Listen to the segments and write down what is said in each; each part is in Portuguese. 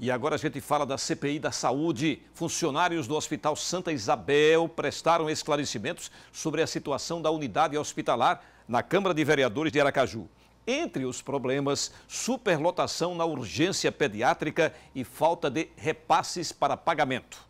E agora a gente fala da CPI da Saúde. Funcionários do Hospital Santa Isabel prestaram esclarecimentos sobre a situação da unidade hospitalar na Câmara de Vereadores de Aracaju. Entre os problemas, superlotação na urgência pediátrica e falta de repasses para pagamento.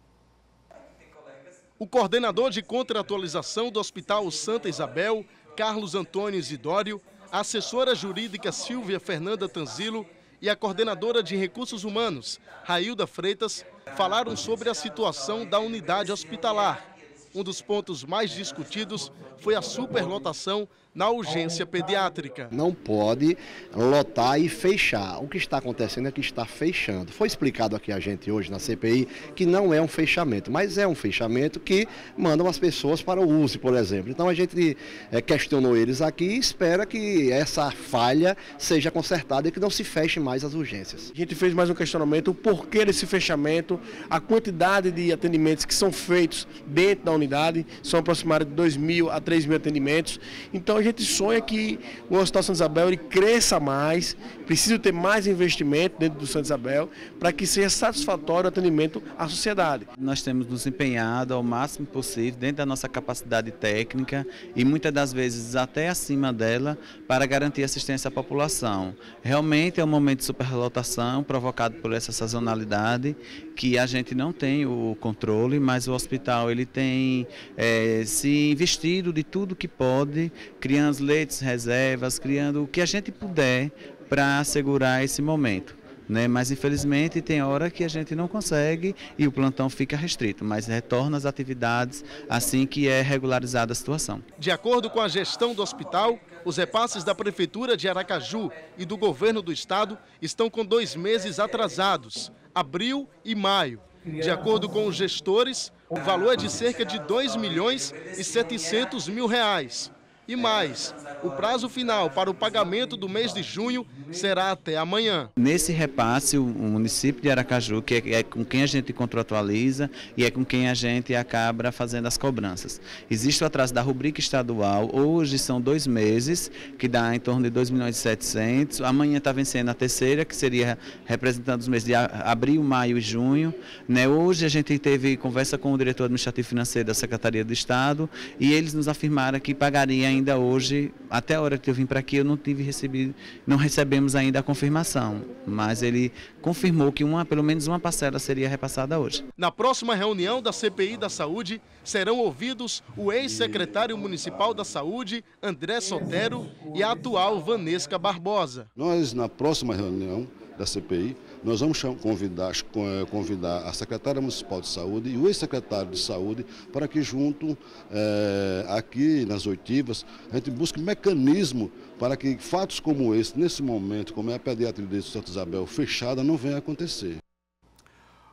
O coordenador de contratualização do Hospital Santa Isabel, Carlos Antônio Isidório, a assessora jurídica Silvia Fernanda Tanzilo e a coordenadora de recursos humanos, Railda Freitas, falaram sobre a situação da unidade hospitalar. Um dos pontos mais discutidos foi a superlotação na urgência pediátrica. Não pode lotar e fechar. O que está acontecendo é que está fechando. Foi explicado aqui a gente hoje na CPI que não é um fechamento, mas é um fechamento que mandam as pessoas para o uso, por exemplo. Então a gente é, questionou eles aqui e espera que essa falha seja consertada e que não se feche mais as urgências. A gente fez mais um questionamento, o porquê desse fechamento, a quantidade de atendimentos que são feitos dentro da unidade, são aproximadamente 2 mil a 3 mil atendimentos. Então a gente sonha que o Hospital Santa Isabel ele cresça mais, precisa ter mais investimento dentro do Santa Isabel para que seja satisfatório o atendimento à sociedade. Nós temos nos empenhado ao máximo possível, dentro da nossa capacidade técnica e muitas das vezes até acima dela, para garantir assistência à população. Realmente é um momento de superlotação provocado por essa sazonalidade que a gente não tem o controle, mas o hospital ele tem é, se investido de tudo que pode, criando leitos reservas, criando o que a gente puder para assegurar esse momento. Né? Mas infelizmente tem hora que a gente não consegue e o plantão fica restrito, mas retorna às atividades assim que é regularizada a situação. De acordo com a gestão do hospital, os repasses da Prefeitura de Aracaju e do Governo do Estado estão com dois meses atrasados abril e maio. De acordo com os gestores, o valor é de cerca de 2 milhões e 700 mil reais. E mais, o prazo final para o pagamento do mês de junho será até amanhã. Nesse repasse, o município de Aracaju, que é com quem a gente contratualiza e é com quem a gente acaba fazendo as cobranças. Existe o atraso da rubrica estadual, hoje são dois meses, que dá em torno de 2 milhões e 700. Amanhã está vencendo a terceira, que seria representando os meses de abril, maio e junho. Né? Hoje a gente teve conversa com o diretor administrativo financeiro da Secretaria do Estado e eles nos afirmaram que pagariam ainda hoje, até a hora que eu vim para aqui, eu não tive recebido, não recebemos ainda a confirmação, mas ele confirmou que uma, pelo menos uma parcela seria repassada hoje. Na próxima reunião da CPI da Saúde, serão ouvidos o ex-secretário municipal da Saúde, André Sotero, e a atual Vanesca Barbosa. Nós, na próxima reunião da CPI, nós vamos convidar, eh, convidar a secretária municipal de saúde e o ex-secretário de saúde para que junto é, aqui nas oitivas a gente busque mecanismo para que fatos como esse, nesse momento, como é a pediatria de Santa Isabel fechada, não venha a acontecer.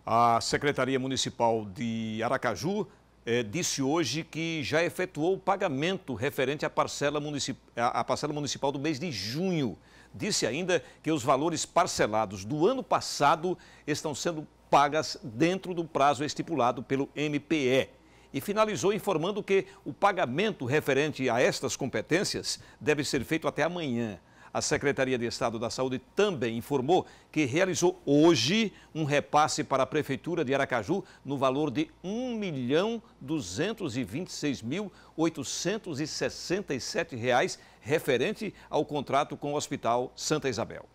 A Secretaria Municipal de Aracaju eh, disse hoje que já efetuou o pagamento referente à parcela, à parcela municipal do mês de junho. Disse ainda que os valores parcelados do ano passado estão sendo pagas dentro do prazo estipulado pelo MPE. E finalizou informando que o pagamento referente a estas competências deve ser feito até amanhã. A Secretaria de Estado da Saúde também informou que realizou hoje um repasse para a Prefeitura de Aracaju no valor de R$ 1.226.867 referente ao contrato com o Hospital Santa Isabel.